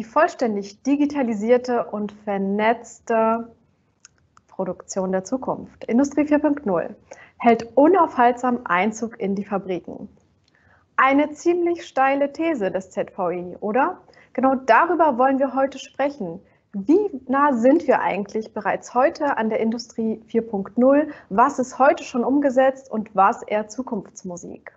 Die vollständig digitalisierte und vernetzte Produktion der Zukunft, Industrie 4.0, hält unaufhaltsam Einzug in die Fabriken. Eine ziemlich steile These des ZVI, oder? Genau darüber wollen wir heute sprechen. Wie nah sind wir eigentlich bereits heute an der Industrie 4.0? Was ist heute schon umgesetzt und was eher Zukunftsmusik?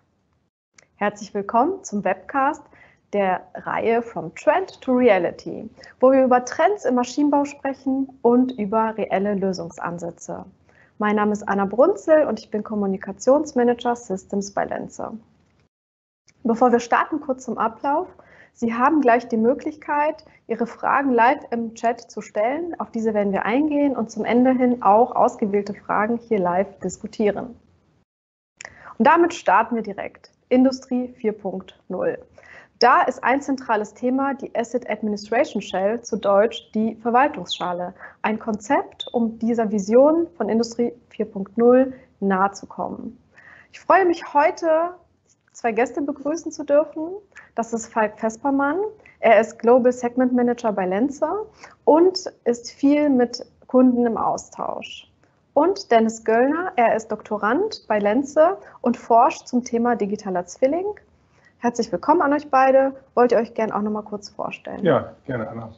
Herzlich willkommen zum Webcast der Reihe From Trend to Reality, wo wir über Trends im Maschinenbau sprechen und über reelle Lösungsansätze. Mein Name ist Anna Brunzel und ich bin Kommunikationsmanager Systems bei Lenze. Bevor wir starten, kurz zum Ablauf. Sie haben gleich die Möglichkeit, Ihre Fragen live im Chat zu stellen. Auf diese werden wir eingehen und zum Ende hin auch ausgewählte Fragen hier live diskutieren. Und damit starten wir direkt. Industrie 4.0. Da ist ein zentrales Thema die Asset Administration Shell, zu Deutsch die Verwaltungsschale. Ein Konzept, um dieser Vision von Industrie 4.0 nahe zu kommen. Ich freue mich heute, zwei Gäste begrüßen zu dürfen. Das ist Falk Vespermann. Er ist Global Segment Manager bei Lenze und ist viel mit Kunden im Austausch. Und Dennis Göllner, er ist Doktorand bei Lenze und forscht zum Thema digitaler Zwilling Herzlich willkommen an euch beide. Wollt ihr euch gerne auch noch mal kurz vorstellen? Ja, gerne, Anna.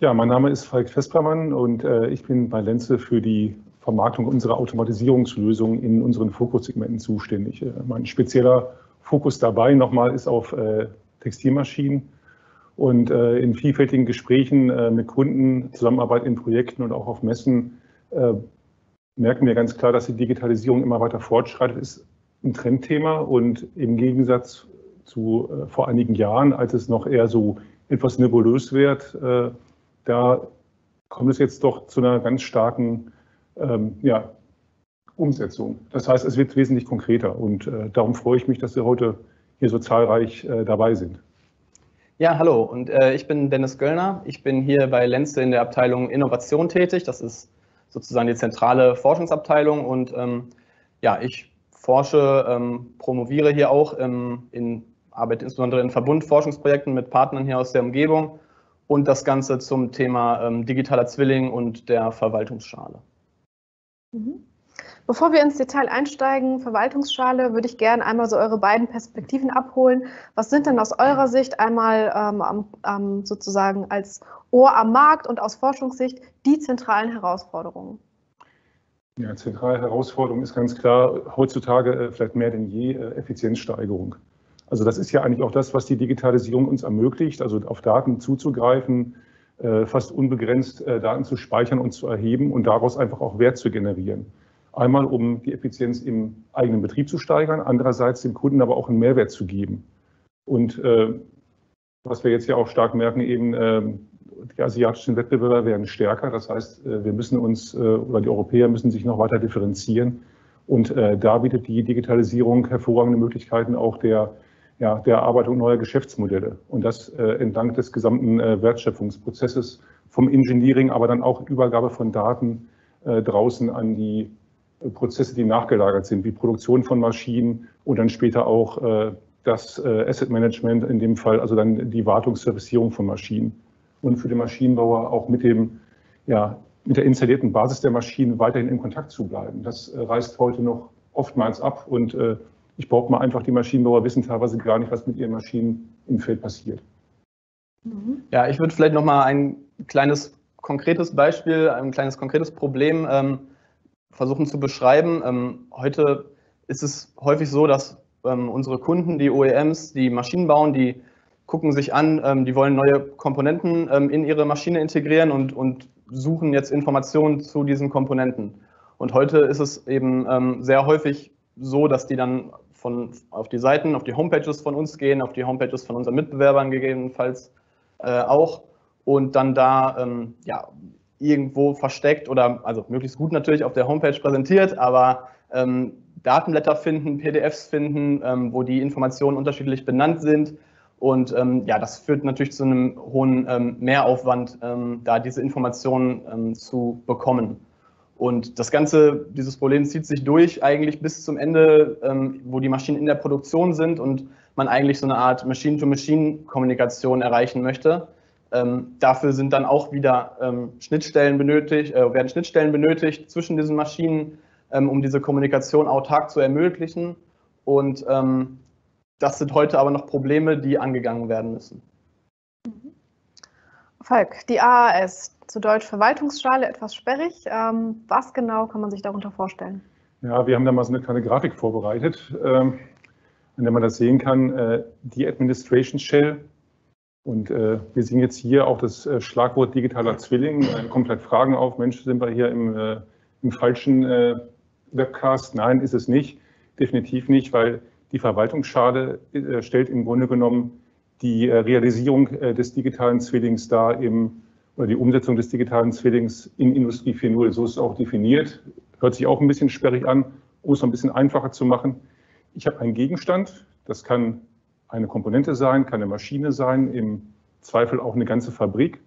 Ja, mein Name ist Falk Vespermann und äh, ich bin bei Lenze für die Vermarktung unserer Automatisierungslösungen in unseren Fokussegmenten zuständig. Äh, mein spezieller Fokus dabei nochmal ist auf äh, Textilmaschinen und äh, in vielfältigen Gesprächen äh, mit Kunden, Zusammenarbeit in Projekten und auch auf Messen äh, merken wir ganz klar, dass die Digitalisierung immer weiter fortschreitet, ist ein Trendthema und im Gegensatz zu äh, vor einigen Jahren, als es noch eher so etwas nebulös wird, äh, da kommt es jetzt doch zu einer ganz starken ähm, ja, Umsetzung. Das heißt, es wird wesentlich konkreter und äh, darum freue ich mich, dass Sie heute hier so zahlreich äh, dabei sind. Ja, hallo und äh, ich bin Dennis Göllner. Ich bin hier bei Lenze in der Abteilung Innovation tätig. Das ist sozusagen die zentrale Forschungsabteilung und ähm, ja, ich forsche, ähm, promoviere hier auch ähm, in arbeite insbesondere in Verbundforschungsprojekten mit Partnern hier aus der Umgebung und das Ganze zum Thema ähm, digitaler Zwilling und der Verwaltungsschale. Mhm. Bevor wir ins Detail einsteigen, Verwaltungsschale, würde ich gerne einmal so eure beiden Perspektiven abholen. Was sind denn aus eurer Sicht einmal ähm, ähm, sozusagen als Ohr am Markt und aus Forschungssicht die zentralen Herausforderungen? Ja, zentrale Herausforderung ist ganz klar heutzutage äh, vielleicht mehr denn je äh, Effizienzsteigerung. Also das ist ja eigentlich auch das, was die Digitalisierung uns ermöglicht, also auf Daten zuzugreifen, äh, fast unbegrenzt äh, Daten zu speichern und zu erheben und daraus einfach auch Wert zu generieren. Einmal, um die Effizienz im eigenen Betrieb zu steigern, andererseits dem Kunden aber auch einen Mehrwert zu geben. Und äh, was wir jetzt ja auch stark merken, eben die asiatischen Wettbewerber werden stärker. Das heißt, wir müssen uns oder die Europäer müssen sich noch weiter differenzieren. Und da bietet die Digitalisierung hervorragende Möglichkeiten auch der ja, der Erarbeitung neuer Geschäftsmodelle und das äh, entlang des gesamten äh, Wertschöpfungsprozesses vom Engineering, aber dann auch Übergabe von Daten äh, draußen an die äh, Prozesse, die nachgelagert sind, wie Produktion von Maschinen und dann später auch äh, das äh, Asset Management, in dem Fall also dann die Wartungsservicierung von Maschinen und für den Maschinenbauer auch mit dem ja, mit der installierten Basis der Maschinen weiterhin in Kontakt zu bleiben. Das reißt heute noch oftmals ab und ich behaupte mal einfach, die Maschinenbauer wissen teilweise gar nicht, was mit ihren Maschinen im Feld passiert. Ja, ich würde vielleicht noch mal ein kleines konkretes Beispiel, ein kleines konkretes Problem ähm, versuchen zu beschreiben. Ähm, heute ist es häufig so, dass ähm, unsere Kunden, die OEMs, die Maschinen bauen, die gucken sich an, ähm, die wollen neue Komponenten ähm, in ihre Maschine integrieren und, und suchen jetzt Informationen zu diesen Komponenten. Und heute ist es eben ähm, sehr häufig so, dass die dann von, auf die Seiten, auf die Homepages von uns gehen, auf die Homepages von unseren Mitbewerbern gegebenenfalls äh, auch und dann da ähm, ja, irgendwo versteckt oder also möglichst gut natürlich auf der Homepage präsentiert, aber ähm, Datenblätter finden, PDFs finden, ähm, wo die Informationen unterschiedlich benannt sind. Und ähm, ja, das führt natürlich zu einem hohen ähm, Mehraufwand, ähm, da diese Informationen ähm, zu bekommen. Und das Ganze, dieses Problem zieht sich durch eigentlich bis zum Ende, ähm, wo die Maschinen in der Produktion sind und man eigentlich so eine Art Machine-to-Machine-Kommunikation erreichen möchte. Ähm, dafür sind dann auch wieder ähm, Schnittstellen benötigt, äh, werden Schnittstellen benötigt zwischen diesen Maschinen, ähm, um diese Kommunikation autark zu ermöglichen. Und ähm, das sind heute aber noch Probleme, die angegangen werden müssen. Falk, die AAS, zu Deutsch Verwaltungsschale, etwas sperrig. Ähm, was genau kann man sich darunter vorstellen? Ja, wir haben da mal so eine kleine Grafik vorbereitet, ähm, an der man das sehen kann. Äh, die Administration Shell. Und äh, wir sehen jetzt hier auch das äh, Schlagwort digitaler Zwilling. Äh, komplett Fragen auf. Mensch, sind wir hier im, im falschen Webcast? Nein, ist es nicht. Definitiv nicht, weil die Verwaltungsschale stellt im Grunde genommen die Realisierung des digitalen Zwillings dar im oder die Umsetzung des digitalen Zwillings in Industrie 4.0. So ist es auch definiert. Hört sich auch ein bisschen sperrig an, um es ein bisschen einfacher zu machen. Ich habe einen Gegenstand, das kann eine Komponente sein, kann eine Maschine sein, im Zweifel auch eine ganze Fabrik.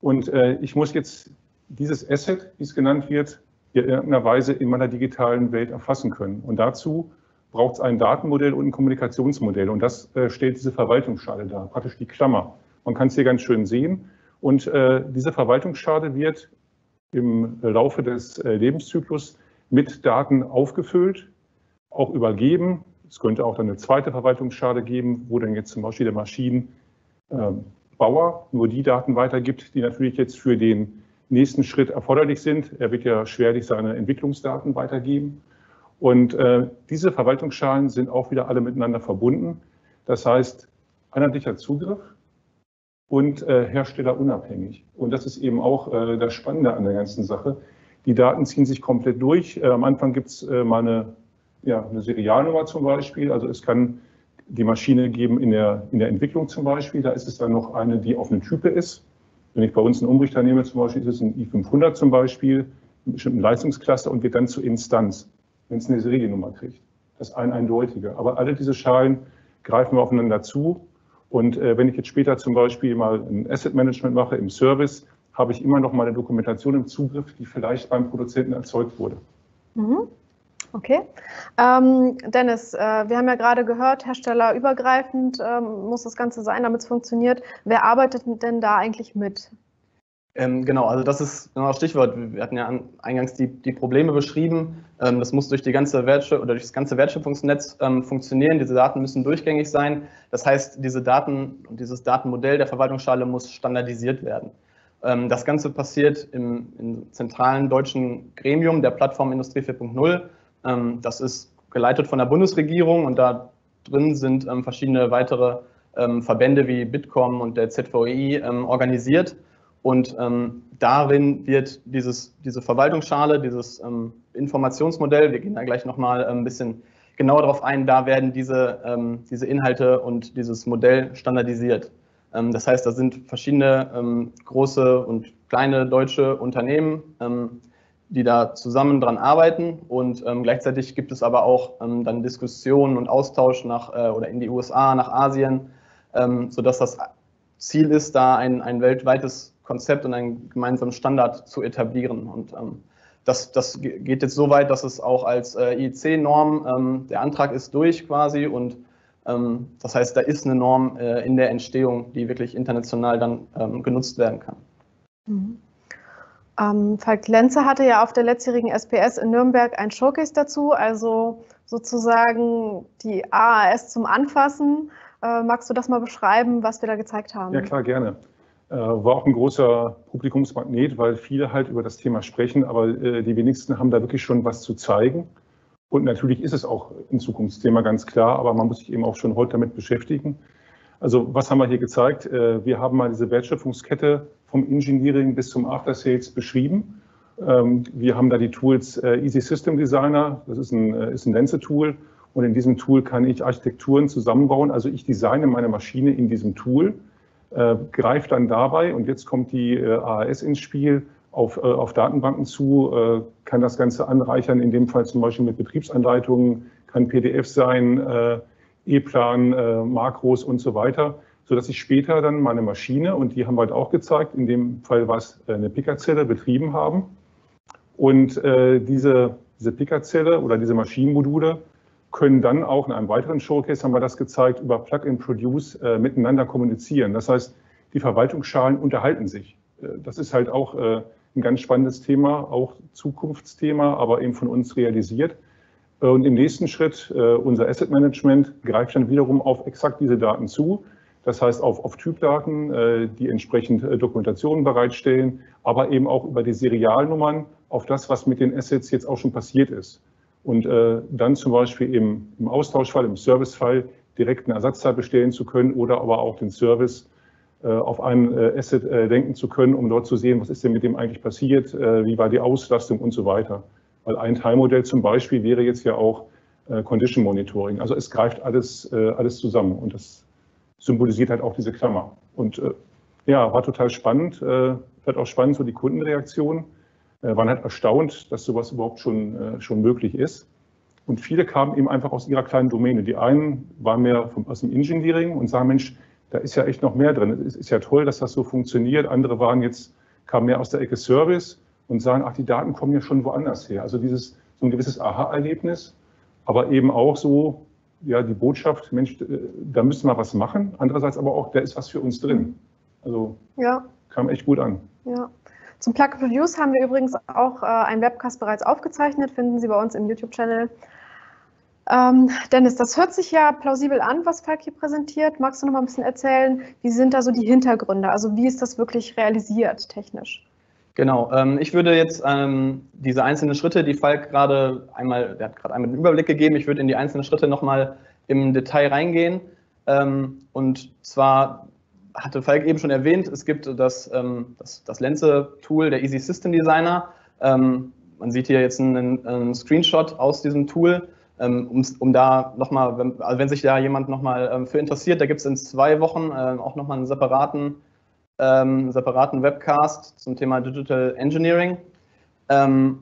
Und äh, ich muss jetzt dieses Asset, wie es genannt wird, in irgendeiner Weise in meiner digitalen Welt erfassen können. Und dazu braucht es ein Datenmodell und ein Kommunikationsmodell. Und das äh, stellt diese Verwaltungsschale dar, praktisch die Klammer. Man kann es hier ganz schön sehen. Und äh, diese Verwaltungsschale wird im Laufe des äh, Lebenszyklus mit Daten aufgefüllt, auch übergeben. Es könnte auch dann eine zweite Verwaltungsschale geben, wo dann jetzt zum Beispiel der Maschinenbauer nur die Daten weitergibt, die natürlich jetzt für den nächsten Schritt erforderlich sind. Er wird ja schwerlich seine Entwicklungsdaten weitergeben. Und äh, diese Verwaltungsschalen sind auch wieder alle miteinander verbunden. Das heißt, einheitlicher Zugriff und äh, herstellerunabhängig. Und das ist eben auch äh, das Spannende an der ganzen Sache. Die Daten ziehen sich komplett durch. Äh, am Anfang gibt es äh, mal eine, ja, eine Serialnummer zum Beispiel. Also es kann die Maschine geben in der, in der Entwicklung zum Beispiel. Da ist es dann noch eine, die auf eine Type ist. Wenn ich bei uns einen Umrichter nehme zum Beispiel, ist es ein i500 zum Beispiel, eine bestimmte Leistungsklasse und wird dann zur Instanz, wenn es eine Seriennummer kriegt. Das ist ein eindeutiger. Aber alle diese Schalen greifen aufeinander zu und äh, wenn ich jetzt später zum Beispiel mal ein Asset Management mache im Service, habe ich immer noch mal eine Dokumentation im Zugriff, die vielleicht beim Produzenten erzeugt wurde. Mhm. Okay. Ähm, Dennis, äh, wir haben ja gerade gehört, herstellerübergreifend ähm, muss das Ganze sein, damit es funktioniert. Wer arbeitet denn da eigentlich mit? Ähm, genau, also das ist genau das Stichwort. Wir hatten ja eingangs die, die Probleme beschrieben. Ähm, das muss durch die ganze Wertschö oder durch das ganze Wertschöpfungsnetz ähm, funktionieren. Diese Daten müssen durchgängig sein. Das heißt, diese Daten und dieses Datenmodell der Verwaltungsschale muss standardisiert werden. Das Ganze passiert im, im, zentralen deutschen Gremium der Plattform Industrie 4.0. Ähm, das ist geleitet von der Bundesregierung und da drin sind verschiedene weitere Verbände wie Bitkom und der ZVI organisiert. Und ähm, darin wird dieses, diese Verwaltungsschale, dieses ähm, Informationsmodell, wir gehen da gleich nochmal ein bisschen genauer darauf ein, da werden diese, ähm, diese Inhalte und dieses Modell standardisiert. Ähm, das heißt, da sind verschiedene ähm, große und kleine deutsche Unternehmen, ähm, die da zusammen dran arbeiten und gleichzeitig gibt es aber auch dann Diskussionen und Austausch nach äh, oder in die USA, nach Asien, sodass das Ziel ist, da ein, ein weltweites Konzept und einen gemeinsamen Standard zu etablieren. Und ähm, das, das geht jetzt so weit, dass es auch als äh, IEC-Norm, ähm, der Antrag ist durch quasi und ähm, das heißt, da ist eine Norm äh, in der Entstehung, die wirklich international dann ähm, genutzt werden kann. Mhm. Ähm, Falk Lenze hatte ja auf der letztjährigen SPS in Nürnberg ein Showcase dazu, also sozusagen die AAS zum Anfassen. Äh, magst du das mal beschreiben, was wir da gezeigt haben? Ja, klar, gerne. Äh, war auch ein großer Publikumsmagnet, weil viele halt über das Thema sprechen, aber äh, die wenigsten haben da wirklich schon was zu zeigen. Und natürlich ist es auch ein Zukunftsthema, ganz klar, aber man muss sich eben auch schon heute damit beschäftigen. Also was haben wir hier gezeigt? Äh, wir haben mal diese Wertschöpfungskette vom Engineering bis zum After Sales beschrieben. Ähm, wir haben da die Tools Easy System Designer, das ist ein, ist ein Lenze-Tool. Und in diesem Tool kann ich Architekturen zusammenbauen. Also ich designe meine Maschine in diesem Tool äh, greift dann dabei, und jetzt kommt die äh, AAS ins Spiel, auf, äh, auf Datenbanken zu, äh, kann das Ganze anreichern, in dem Fall zum Beispiel mit Betriebsanleitungen, kann PDF sein, äh, E-Plan, äh, Makros und so weiter, sodass ich später dann meine Maschine, und die haben wir halt auch gezeigt, in dem Fall war es eine Pickerzelle, betrieben haben. Und diese, diese Pickerzelle oder diese Maschinenmodule können dann auch in einem weiteren Showcase, haben wir das gezeigt, über Plug-in-Produce äh, miteinander kommunizieren. Das heißt, die Verwaltungsschalen unterhalten sich. Das ist halt auch ein ganz spannendes Thema, auch Zukunftsthema, aber eben von uns realisiert. Und im nächsten Schritt, unser Asset Management greift dann wiederum auf exakt diese Daten zu. Das heißt auf, auf Typdaten, die entsprechend Dokumentationen bereitstellen, aber eben auch über die Serialnummern auf das, was mit den Assets jetzt auch schon passiert ist. Und äh, dann zum Beispiel im, im Austauschfall, im Servicefall direkt einen Ersatzteil bestellen zu können oder aber auch den Service äh, auf ein äh, Asset äh, denken zu können, um dort zu sehen, was ist denn mit dem eigentlich passiert, äh, wie war die Auslastung und so weiter. Weil ein Teilmodell zum Beispiel wäre jetzt ja auch äh, Condition Monitoring. Also es greift alles, alles zusammen und das symbolisiert halt auch diese Klammer. Und ja, war total spannend, vielleicht auch spannend so die Kundenreaktion waren halt erstaunt, dass sowas überhaupt schon, äh, schon möglich ist. Und viele kamen eben einfach aus ihrer kleinen Domäne. Die einen waren mehr vom, aus dem Engineering und sagen, Mensch, da ist ja echt noch mehr drin. Es ist ja toll, dass das so funktioniert. Andere waren jetzt, kamen mehr aus der Ecke Service und sagen, ach, die Daten kommen ja schon woanders her. Also dieses, so ein gewisses Aha-Erlebnis, aber eben auch so, ja, die Botschaft, Mensch, äh, da müssen wir was machen. Andererseits aber auch, da ist was für uns drin. Also ja. kam echt gut an. Ja. Zum Plug Produce haben wir übrigens auch äh, einen Webcast bereits aufgezeichnet, finden Sie bei uns im YouTube-Channel. Ähm, Dennis, das hört sich ja plausibel an, was Falk hier präsentiert. Magst du noch mal ein bisschen erzählen, wie sind da so die Hintergründe? Also wie ist das wirklich realisiert technisch? Genau, ähm, ich würde jetzt ähm, diese einzelnen Schritte, die Falk gerade einmal, der hat gerade einmal einen Überblick gegeben, ich würde in die einzelnen Schritte nochmal im Detail reingehen. Ähm, und zwar hatte Falk eben schon erwähnt, es gibt das, ähm, das, das Lenze-Tool, der Easy System Designer. Ähm, man sieht hier jetzt einen, einen Screenshot aus diesem Tool, ähm, um, um da nochmal, wenn, also wenn sich da jemand nochmal ähm, für interessiert, da gibt es in zwei Wochen ähm, auch nochmal einen separaten, ähm, separaten Webcast zum Thema Digital Engineering. Ähm,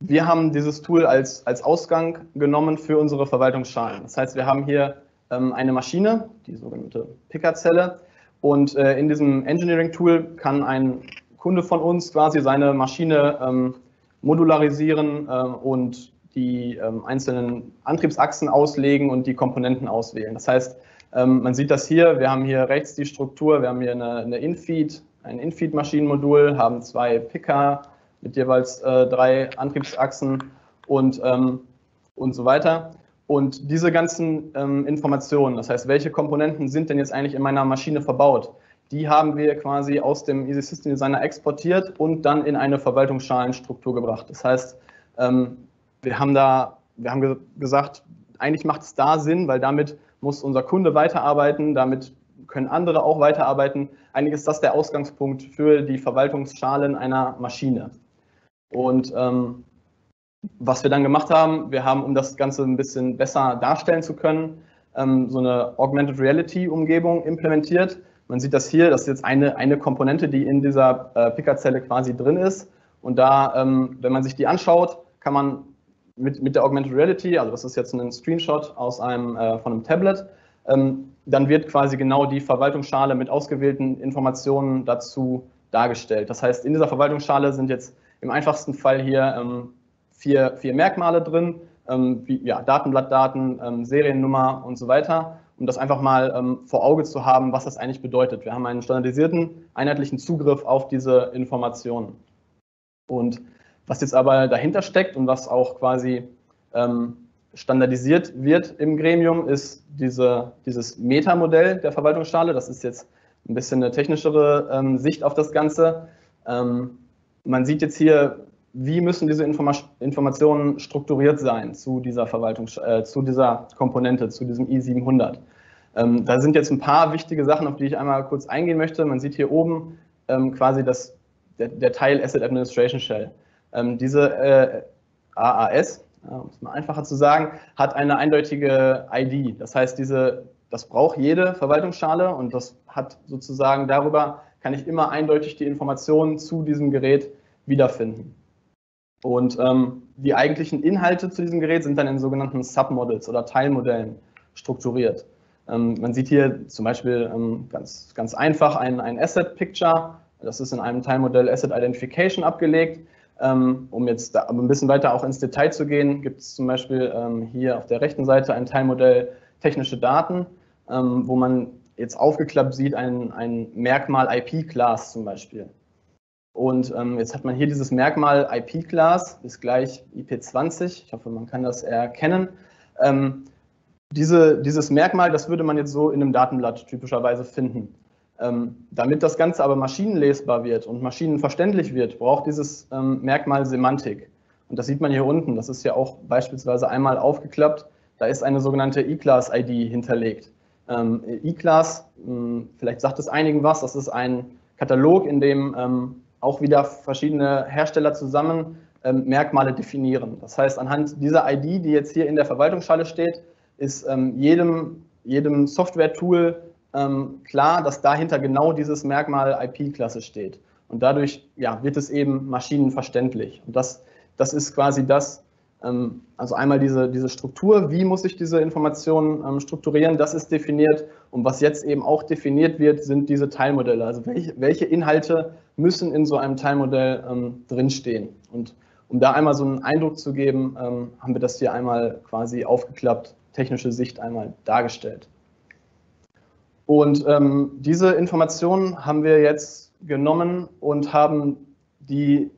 wir haben dieses Tool als, als Ausgang genommen für unsere Verwaltungsschalen. Das heißt, wir haben hier eine Maschine, die sogenannte Pickerzelle, und äh, in diesem Engineering-Tool kann ein Kunde von uns quasi seine Maschine ähm, modularisieren ähm, und die ähm, einzelnen Antriebsachsen auslegen und die Komponenten auswählen. Das heißt, ähm, man sieht das hier, wir haben hier rechts die Struktur, wir haben hier eine, eine Infeed, ein Infeed-Maschinenmodul, haben zwei Picker mit jeweils äh, drei Antriebsachsen und, ähm, und so weiter. Und diese ganzen ähm, Informationen, das heißt, welche Komponenten sind denn jetzt eigentlich in meiner Maschine verbaut, die haben wir quasi aus dem Easy System Designer exportiert und dann in eine Verwaltungsschalenstruktur gebracht. Das heißt, ähm, wir haben da, wir haben ge gesagt, eigentlich macht es da Sinn, weil damit muss unser Kunde weiterarbeiten, damit können andere auch weiterarbeiten. Eigentlich ist das der Ausgangspunkt für die Verwaltungsschalen einer Maschine. Und ähm, was wir dann gemacht haben, wir haben, um das Ganze ein bisschen besser darstellen zu können, ähm, so eine Augmented Reality Umgebung implementiert. Man sieht das hier, das ist jetzt eine, eine Komponente, die in dieser äh, Pickerzelle quasi drin ist. Und da, ähm, wenn man sich die anschaut, kann man mit, mit der Augmented Reality, also das ist jetzt ein Screenshot aus einem, äh, von einem Tablet, ähm, dann wird quasi genau die Verwaltungsschale mit ausgewählten Informationen dazu dargestellt. Das heißt, in dieser Verwaltungsschale sind jetzt im einfachsten Fall hier vier, vier Merkmale drin, ähm, wie ja, Datenblattdaten, ähm, Seriennummer und so weiter, um das einfach mal ähm, vor Auge zu haben, was das eigentlich bedeutet. Wir haben einen standardisierten, einheitlichen Zugriff auf diese Informationen. Und was jetzt aber dahinter steckt und was auch quasi standardisiert wird im Gremium, ist diese, dieses Metamodell der Verwaltungsschale. Das ist jetzt ein bisschen eine technischere ähm, Sicht auf das Ganze. Ähm, man sieht jetzt hier wie müssen diese Informa Informationen strukturiert sein zu dieser Verwaltung, äh, zu dieser Komponente, zu diesem i700. Ähm, da sind jetzt ein paar wichtige Sachen, auf die ich einmal kurz eingehen möchte. Man sieht hier oben ähm, quasi das, der, der, Teil Asset Administration Shell. Ähm, diese äh, AAS, um es mal einfacher zu sagen, hat eine eindeutige ID. Das heißt, diese, das braucht jede Verwaltungsschale und das hat sozusagen darüber, kann ich immer eindeutig die Informationen zu diesem Gerät wiederfinden. Und ähm, die eigentlichen Inhalte zu diesem Gerät sind dann in sogenannten Submodels oder Teilmodellen strukturiert. Ähm, man sieht hier zum Beispiel ähm, ganz, ganz einfach ein, ein Asset Picture. Das ist in einem Teilmodell Asset Identification abgelegt. Ähm, um jetzt da ein bisschen weiter auch ins Detail zu gehen, gibt es zum Beispiel ähm, hier auf der rechten Seite ein Teilmodell technische Daten, ähm, wo man jetzt aufgeklappt sieht, ein, ein Merkmal IP-Class zum Beispiel. Und ähm, jetzt hat man hier dieses Merkmal IP-Class, ist gleich IP20. Ich hoffe, man kann das erkennen. Ähm, diese, dieses Merkmal, das würde man jetzt so in einem Datenblatt typischerweise finden. Ähm, damit das Ganze aber maschinenlesbar wird und maschinenverständlich wird, braucht dieses ähm, Merkmal Semantik. Und das sieht man hier unten. Das ist ja auch beispielsweise einmal aufgeklappt. Da ist eine sogenannte E-Class-ID hinterlegt. Ähm, E-Class, hm, vielleicht sagt es einigen was, das ist ein Katalog, in dem ähm, auch wieder verschiedene Hersteller zusammen ähm, Merkmale definieren. Das heißt, anhand dieser ID, die jetzt hier in der Verwaltungsschale steht, ist ähm, jedem, jedem Software-Tool ähm, klar, dass dahinter genau dieses Merkmal IP-Klasse steht. Und dadurch ja, wird es eben maschinenverständlich. Und das, das ist quasi das, also einmal diese, diese Struktur, wie muss ich diese Informationen ähm, strukturieren, das ist definiert. Und was jetzt eben auch definiert wird, sind diese Teilmodelle. Also welche, welche Inhalte müssen in so einem Teilmodell ähm, drinstehen. Und um da einmal so einen Eindruck zu geben, ähm, haben wir das hier einmal quasi aufgeklappt, technische Sicht einmal dargestellt. Und ähm, diese Informationen haben wir jetzt genommen und haben die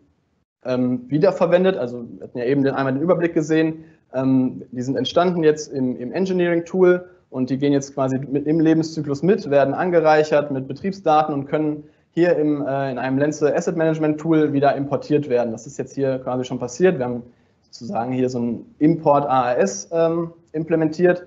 ähm, wiederverwendet. Also wir hatten ja eben den, einmal den Überblick gesehen. Ähm, die sind entstanden jetzt im, im Engineering-Tool und die gehen jetzt quasi mit, im Lebenszyklus mit, werden angereichert mit Betriebsdaten und können hier im, äh, in einem Lenze Asset Management Tool wieder importiert werden. Das ist jetzt hier quasi schon passiert. Wir haben sozusagen hier so ein Import AAS ähm, implementiert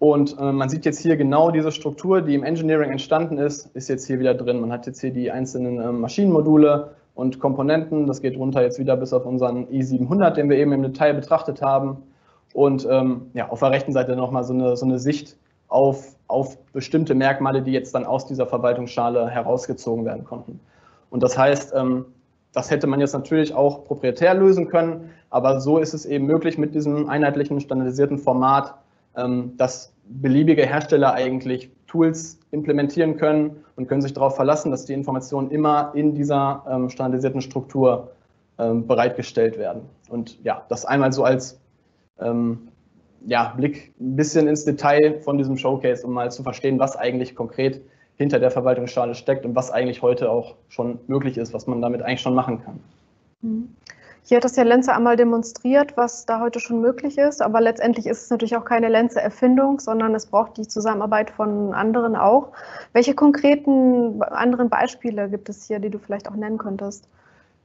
und äh, man sieht jetzt hier genau diese Struktur, die im Engineering entstanden ist, ist jetzt hier wieder drin. Man hat jetzt hier die einzelnen äh, Maschinenmodule und Komponenten. Das geht runter jetzt wieder bis auf unseren i700, den wir eben im Detail betrachtet haben. Und ähm, ja, auf der rechten Seite nochmal so eine, so eine Sicht auf, auf bestimmte Merkmale, die jetzt dann aus dieser Verwaltungsschale herausgezogen werden konnten. Und das heißt, ähm, das hätte man jetzt natürlich auch proprietär lösen können, aber so ist es eben möglich mit diesem einheitlichen standardisierten Format, ähm, dass beliebige Hersteller eigentlich Tools implementieren können und können sich darauf verlassen, dass die Informationen immer in dieser ähm, standardisierten Struktur ähm, bereitgestellt werden. Und ja, das einmal so als ja, Blick ein bisschen ins Detail von diesem Showcase, um mal zu verstehen, was eigentlich konkret hinter der Verwaltungsschale steckt und was eigentlich heute auch schon möglich ist, was man damit eigentlich schon machen kann. Mhm. Hier hat das ja Lenze einmal demonstriert, was da heute schon möglich ist, aber letztendlich ist es natürlich auch keine Lenze-Erfindung, sondern es braucht die Zusammenarbeit von anderen auch. Welche konkreten anderen Beispiele gibt es hier, die du vielleicht auch nennen könntest?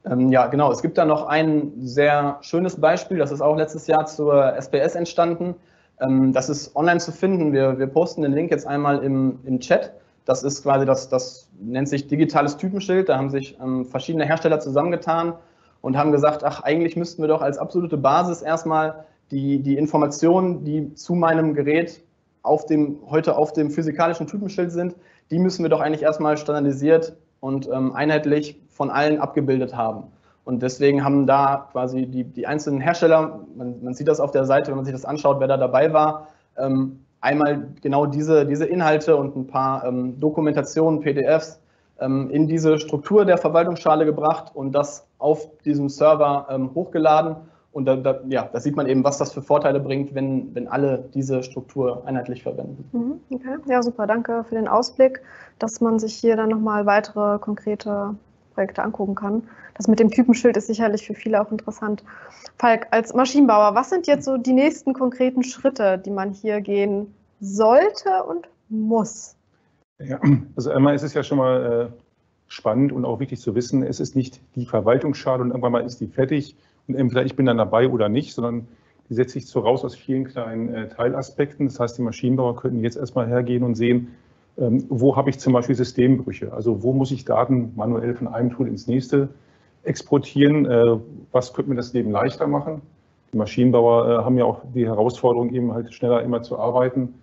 Ähm, ja, genau. Es gibt da noch ein sehr schönes Beispiel, das ist auch letztes Jahr zur SPS entstanden. Ähm, das ist online zu finden. Wir, wir posten den Link jetzt einmal im, im Chat. Das ist quasi das, das nennt sich digitales Typenschild. Da haben sich ähm, verschiedene Hersteller zusammengetan und haben gesagt, ach, eigentlich müssten wir doch als absolute Basis erstmal die, die Informationen, die zu meinem Gerät auf dem, heute auf dem physikalischen Typenschild sind, die müssen wir doch eigentlich erstmal standardisiert und ähm, einheitlich von allen abgebildet haben. Und deswegen haben da quasi die, die einzelnen Hersteller, man, man, sieht das auf der Seite, wenn man sich das anschaut, wer da dabei war, ähm, einmal genau diese, diese Inhalte und ein paar ähm, Dokumentationen, PDFs in diese Struktur der Verwaltungsschale gebracht und das auf diesem Server ähm, hochgeladen. Und da, da, ja, da sieht man eben, was das für Vorteile bringt, wenn, wenn alle diese Struktur einheitlich verwenden. Mhm, okay, ja super, danke für den Ausblick, dass man sich hier dann nochmal weitere konkrete Projekte angucken kann. Das mit dem Typenschild ist sicherlich für viele auch interessant. Falk, als Maschinenbauer, was sind jetzt so die nächsten konkreten Schritte, die man hier gehen sollte und muss? Ja, also einmal ist es ja schon mal äh, spannend und auch wichtig zu wissen, es ist nicht die Verwaltungsschale und irgendwann mal ist die fertig und entweder ich bin dann dabei oder nicht, sondern die setzt sich so raus aus vielen kleinen äh, Teilaspekten. Das heißt, die Maschinenbauer könnten jetzt erstmal hergehen und sehen, ähm, wo habe ich zum Beispiel Systembrüche? Also wo muss ich Daten manuell von einem Tool ins nächste exportieren? Äh, was könnte mir das Leben leichter machen? Die Maschinenbauer haben ja auch die Herausforderung, eben halt schneller immer zu arbeiten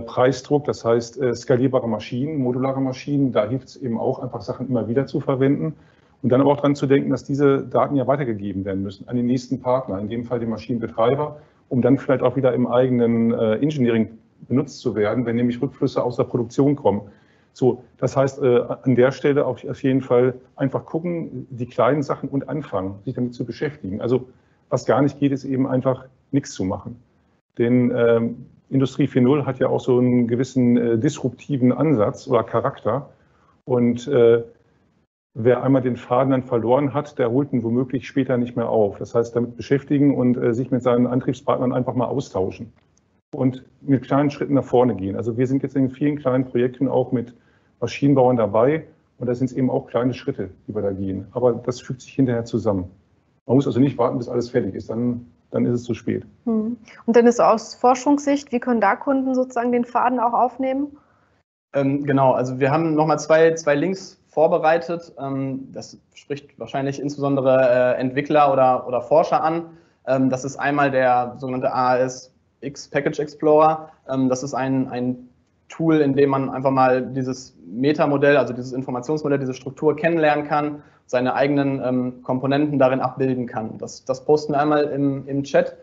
Preisdruck, das heißt äh, skalierbare Maschinen, modulare Maschinen. Da hilft es eben auch, einfach Sachen immer wieder zu verwenden. Und dann aber auch daran zu denken, dass diese Daten ja weitergegeben werden müssen an den nächsten Partner, in dem Fall den Maschinenbetreiber, um dann vielleicht auch wieder im eigenen äh, Engineering benutzt zu werden, wenn nämlich Rückflüsse aus der Produktion kommen. So, das heißt, äh, an der Stelle auch auf jeden Fall einfach gucken, die kleinen Sachen und anfangen, sich damit zu beschäftigen. Also was gar nicht geht, ist eben einfach nichts zu machen. Denn ähm, Industrie 4.0 hat ja auch so einen gewissen äh, disruptiven Ansatz oder Charakter. Und äh, wer einmal den Faden dann verloren hat, der holt ihn womöglich später nicht mehr auf. Das heißt, damit beschäftigen und äh, sich mit seinen Antriebspartnern einfach mal austauschen und mit kleinen Schritten nach vorne gehen. Also wir sind jetzt in vielen kleinen Projekten auch mit Maschinenbauern dabei und da sind es eben auch kleine Schritte, die wir da gehen. Aber das fügt sich hinterher zusammen. Man muss also nicht warten, bis alles fertig ist, dann, dann ist es zu spät. Hm. Und dann ist aus Forschungssicht, wie können da Kunden sozusagen den Faden auch aufnehmen? Ähm, genau, also wir haben nochmal zwei, zwei Links vorbereitet. Ähm, das spricht wahrscheinlich insbesondere äh, Entwickler oder, oder Forscher an. Ähm, das ist einmal der sogenannte ASX Package Explorer. Ähm, das ist ein, ein Tool, in dem man einfach mal dieses Metamodell, also dieses Informationsmodell, diese Struktur kennenlernen kann, seine eigenen ähm, Komponenten darin abbilden kann. Das, das posten wir einmal im, im Chat.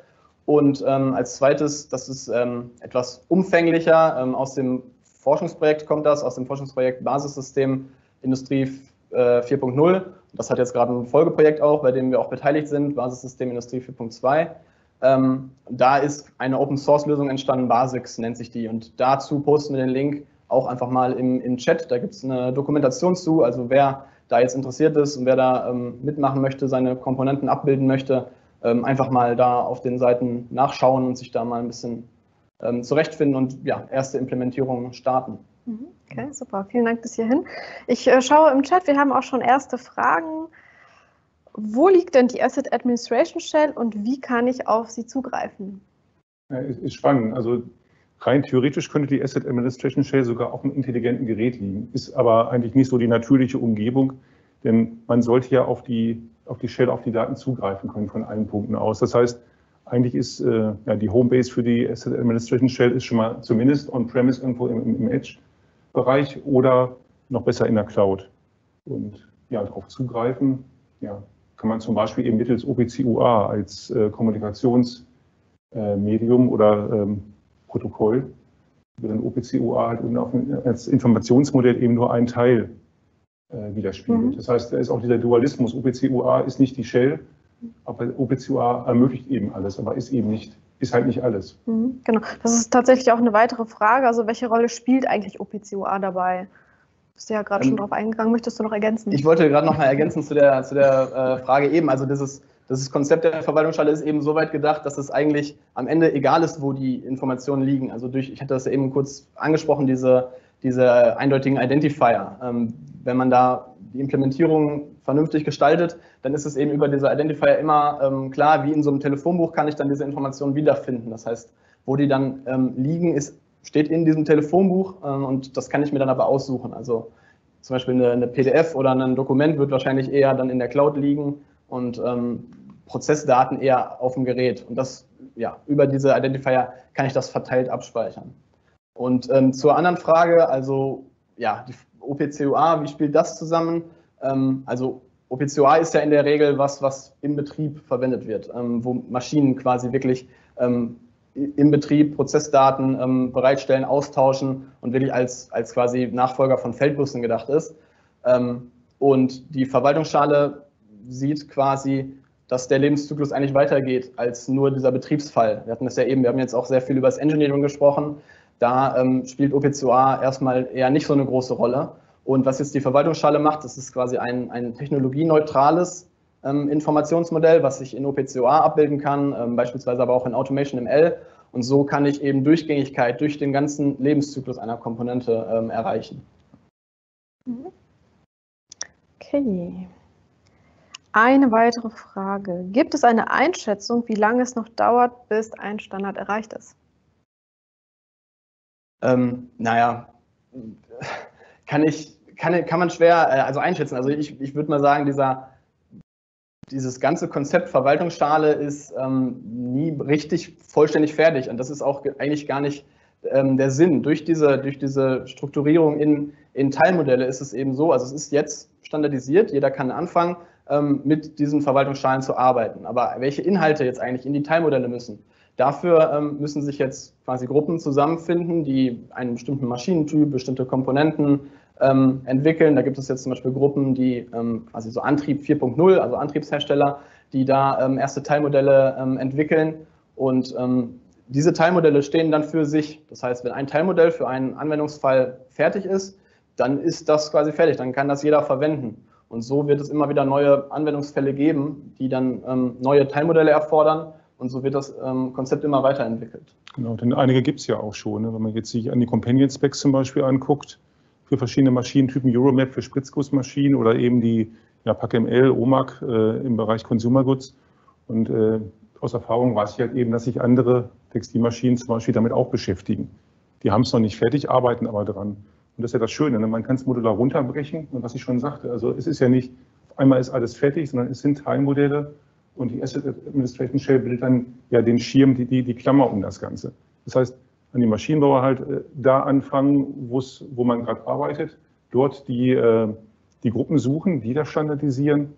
Und ähm, als zweites, das ist ähm, etwas umfänglicher, ähm, aus dem Forschungsprojekt kommt das, aus dem Forschungsprojekt Basissystem Industrie äh, 4.0. Das hat jetzt gerade ein Folgeprojekt auch, bei dem wir auch beteiligt sind, Basissystem Industrie 4.2. Ähm, da ist eine Open Source Lösung entstanden, Basix nennt sich die. Und dazu posten wir den Link auch einfach mal im, im Chat. Da gibt es eine Dokumentation zu. Also wer da jetzt interessiert ist und wer da ähm, mitmachen möchte, seine Komponenten abbilden möchte, ähm, einfach mal da auf den Seiten nachschauen und sich da mal ein bisschen ähm, zurechtfinden und ja, erste Implementierungen starten. Mhm. Okay, super. Vielen Dank bis hierhin. Ich äh, schaue im Chat, wir haben auch schon erste Fragen. Wo liegt denn die Asset Administration Shell und wie kann ich auf sie zugreifen? Ja, ist spannend. Also rein theoretisch könnte die Asset Administration Shell sogar auf einem intelligenten Gerät liegen, ist aber eigentlich nicht so die natürliche Umgebung, denn man sollte ja auf die, auf die Shell, auf die Daten zugreifen können von allen Punkten aus. Das heißt, eigentlich ist äh, ja, die Homebase für die Asset Administration Shell ist schon mal zumindest on-premise irgendwo im, im Edge-Bereich oder noch besser in der Cloud. Und ja, darauf zugreifen, ja, kann man zum Beispiel eben mittels OPC-UA als äh, Kommunikationsmedium äh, oder ähm, Protokoll, während OPC-UA halt als Informationsmodell eben nur ein Teil äh, widerspiegelt. Mhm. Das heißt, da ist auch dieser Dualismus. OPC-UA ist nicht die Shell, aber OPC-UA ermöglicht eben alles, aber ist eben nicht ist halt nicht alles. Mhm, genau, das ist tatsächlich auch eine weitere Frage. Also welche Rolle spielt eigentlich OPC-UA dabei? Bist du ja gerade ähm, schon drauf eingegangen. Möchtest du noch ergänzen? Ich wollte gerade noch mal ergänzen zu der, zu der äh, Frage eben. Also dieses, das Konzept der Verwaltungsschale ist eben so weit gedacht, dass es eigentlich am Ende egal ist, wo die Informationen liegen. Also durch, ich hatte das eben kurz angesprochen, diese, diese eindeutigen Identifier. Ähm, wenn man da die Implementierung vernünftig gestaltet, dann ist es eben über diese Identifier immer ähm, klar, wie in so einem Telefonbuch kann ich dann diese Informationen wiederfinden. Das heißt, wo die dann ähm, liegen, ist steht in diesem Telefonbuch ähm, und das kann ich mir dann aber aussuchen. Also zum Beispiel eine, eine, PDF oder ein Dokument wird wahrscheinlich eher dann in der Cloud liegen und ähm, Prozessdaten eher auf dem Gerät. Und das, ja, über diese Identifier kann ich das verteilt abspeichern. Und ähm, zur anderen Frage, also ja, die OPCOA, wie spielt das zusammen? Ähm, also OPCOA ist ja in der Regel was, was im Betrieb verwendet wird, ähm, wo Maschinen quasi wirklich ähm, im Betrieb Prozessdaten ähm, bereitstellen, austauschen und wirklich als, als quasi Nachfolger von Feldbussen gedacht ist. Ähm, und die Verwaltungsschale sieht quasi, dass der Lebenszyklus eigentlich weitergeht als nur dieser Betriebsfall. Wir hatten das ja eben, wir haben jetzt auch sehr viel über das Engineering gesprochen. Da ähm, spielt OPCOA erstmal eher nicht so eine große Rolle. Und was jetzt die Verwaltungsschale macht, das ist quasi ein, ein technologieneutrales Informationsmodell, was ich in OPCOA abbilden kann, ähm, beispielsweise aber auch in Automation ML. Und so kann ich eben Durchgängigkeit durch den ganzen Lebenszyklus einer Komponente ähm, erreichen. Okay. Eine weitere Frage. Gibt es eine Einschätzung, wie lange es noch dauert, bis ein Standard erreicht ist? Ähm, naja, kann ich, kann, kann man schwer äh, also einschätzen. Also ich, ich würde mal sagen, dieser dieses ganze Konzept Verwaltungsschale ist ähm, nie richtig vollständig fertig. Und das ist auch eigentlich gar nicht ähm, der Sinn. Durch diese, durch diese Strukturierung in, in Teilmodelle ist es eben so, also es ist jetzt standardisiert, jeder kann anfangen, ähm, mit diesen Verwaltungsschalen zu arbeiten. Aber welche Inhalte jetzt eigentlich in die Teilmodelle müssen, dafür ähm, müssen sich jetzt quasi Gruppen zusammenfinden, die einen bestimmten Maschinentyp, bestimmte Komponenten, ähm, entwickeln. Da gibt es jetzt zum Beispiel Gruppen, die ähm, quasi so Antrieb 4.0, also Antriebshersteller, die da ähm, erste Teilmodelle ähm, entwickeln. Und ähm, diese Teilmodelle stehen dann für sich. Das heißt, wenn ein Teilmodell für einen Anwendungsfall fertig ist, dann ist das quasi fertig, dann kann das jeder verwenden. Und so wird es immer wieder neue Anwendungsfälle geben, die dann ähm, neue Teilmodelle erfordern. Und so wird das ähm, Konzept immer weiterentwickelt. Genau, denn einige gibt es ja auch schon. Ne? Wenn man jetzt sich an die Companion Specs zum Beispiel anguckt, für verschiedene Maschinentypen, Euromap für Spritzgussmaschinen oder eben die ja, PackML, OMAG äh, im Bereich Consumer Goods. Und äh, aus Erfahrung weiß ich halt eben, dass sich andere Textilmaschinen zum Beispiel damit auch beschäftigen. Die haben es noch nicht fertig, arbeiten aber dran. Und das ist ja das Schöne, ne? man kann es modular runterbrechen. Und was ich schon sagte, also es ist ja nicht, auf einmal ist alles fertig, sondern es sind Teilmodelle und die Asset Administration Shell bildet dann ja den Schirm, die, die, die Klammer um das Ganze. Das heißt, an die Maschinenbauer halt äh, da anfangen, wo man gerade arbeitet, dort die, äh, die Gruppen suchen, die das standardisieren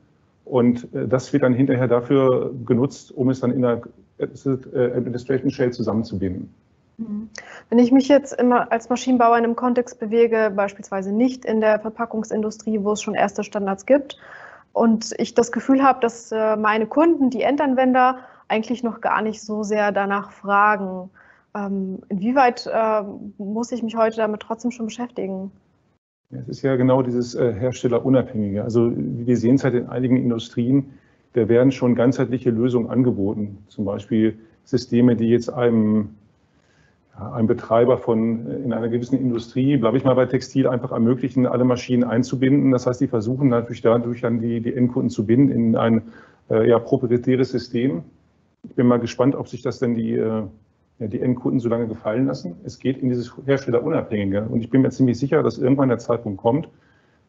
und äh, das wird dann hinterher dafür genutzt, um es dann in der Administration Shell zusammenzubinden. Mhm. Wenn ich mich jetzt immer als Maschinenbauer in einem Kontext bewege, beispielsweise nicht in der Verpackungsindustrie, wo es schon erste Standards gibt, und ich das Gefühl habe, dass meine Kunden, die Endanwender, eigentlich noch gar nicht so sehr danach fragen, ähm, inwieweit äh, muss ich mich heute damit trotzdem schon beschäftigen? Ja, es ist ja genau dieses äh, Herstellerunabhängige. Also wir sehen es halt in einigen Industrien, da werden schon ganzheitliche Lösungen angeboten. Zum Beispiel Systeme, die jetzt einem ein Betreiber von äh, in einer gewissen Industrie, bleibe ich mal bei Textil, einfach ermöglichen, alle Maschinen einzubinden. Das heißt, die versuchen natürlich dadurch dann die, die Endkunden zu binden in ein äh, ja, proprietäres System. Ich bin mal gespannt, ob sich das denn die, äh, ja, die Endkunden so lange gefallen lassen. Es geht in dieses Herstellerunabhängige. Und ich bin mir ziemlich sicher, dass irgendwann der Zeitpunkt kommt,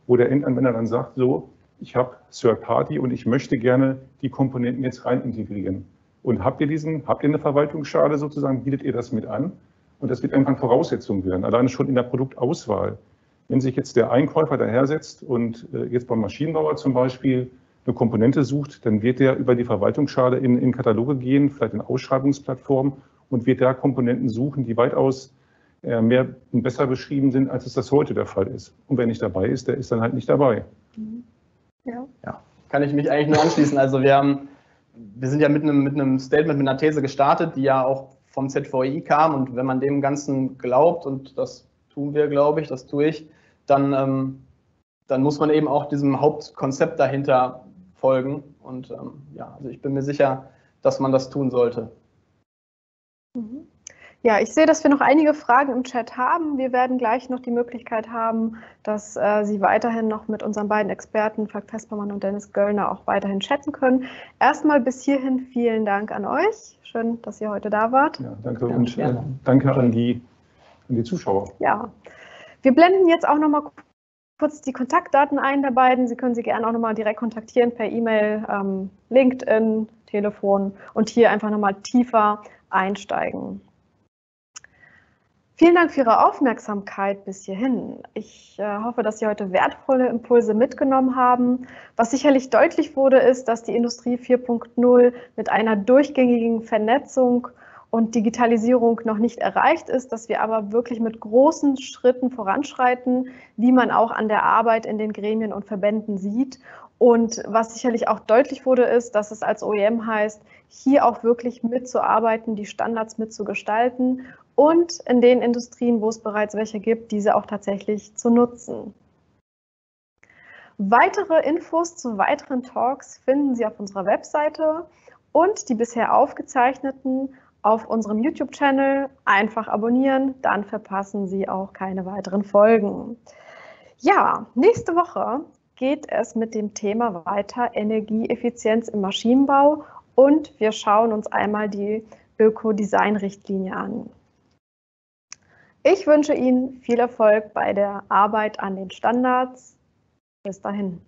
wo der Endanwender dann sagt, so, ich habe Third Party und ich möchte gerne die Komponenten jetzt rein integrieren. Und habt ihr diesen, habt ihr eine Verwaltungsschale sozusagen, bietet ihr das mit an? Und das wird irgendwann Voraussetzung werden, alleine schon in der Produktauswahl. Wenn sich jetzt der Einkäufer dahersetzt und äh, jetzt beim Maschinenbauer zum Beispiel eine Komponente sucht, dann wird der über die Verwaltungsschale in, in Kataloge gehen, vielleicht in Ausschreibungsplattformen und wird da Komponenten suchen, die weitaus äh, mehr und besser beschrieben sind, als es das heute der Fall ist. Und wer nicht dabei ist, der ist dann halt nicht dabei. Mhm. Ja, ja kann ich mich eigentlich nur anschließen. Also wir haben, wir sind ja mit einem, mit einem Statement, mit einer These gestartet, die ja auch vom ZVI kam und wenn man dem Ganzen glaubt, und das tun wir, glaube ich, das tue ich, dann, ähm, dann muss man eben auch diesem Hauptkonzept dahinter folgen. Und ähm, ja, also ich bin mir sicher, dass man das tun sollte. Mhm. Ja, ich sehe, dass wir noch einige Fragen im Chat haben. Wir werden gleich noch die Möglichkeit haben, dass äh, Sie weiterhin noch mit unseren beiden Experten, Frank Vespermann und Dennis Göllner, auch weiterhin chatten können. Erstmal bis hierhin vielen Dank an euch. Schön, dass ihr heute da wart. Ja, danke ja, und äh, danke an die, an die Zuschauer. Ja, wir blenden jetzt auch noch mal kurz die Kontaktdaten ein der beiden. Sie können sie gerne auch noch mal direkt kontaktieren per E-Mail, ähm, LinkedIn, Telefon und hier einfach noch mal tiefer einsteigen. Vielen Dank für Ihre Aufmerksamkeit bis hierhin. Ich äh, hoffe, dass Sie heute wertvolle Impulse mitgenommen haben. Was sicherlich deutlich wurde, ist, dass die Industrie 4.0 mit einer durchgängigen Vernetzung und Digitalisierung noch nicht erreicht ist, dass wir aber wirklich mit großen Schritten voranschreiten, wie man auch an der Arbeit in den Gremien und Verbänden sieht. Und was sicherlich auch deutlich wurde, ist, dass es als OEM heißt, hier auch wirklich mitzuarbeiten, die Standards mitzugestalten und in den Industrien, wo es bereits welche gibt, diese auch tatsächlich zu nutzen. Weitere Infos zu weiteren Talks finden Sie auf unserer Webseite und die bisher aufgezeichneten auf unserem YouTube-Channel. Einfach abonnieren, dann verpassen Sie auch keine weiteren Folgen. Ja, nächste Woche geht es mit dem Thema weiter Energieeffizienz im Maschinenbau und wir schauen uns einmal die Ökodesign-Richtlinie an. Ich wünsche Ihnen viel Erfolg bei der Arbeit an den Standards. Bis dahin.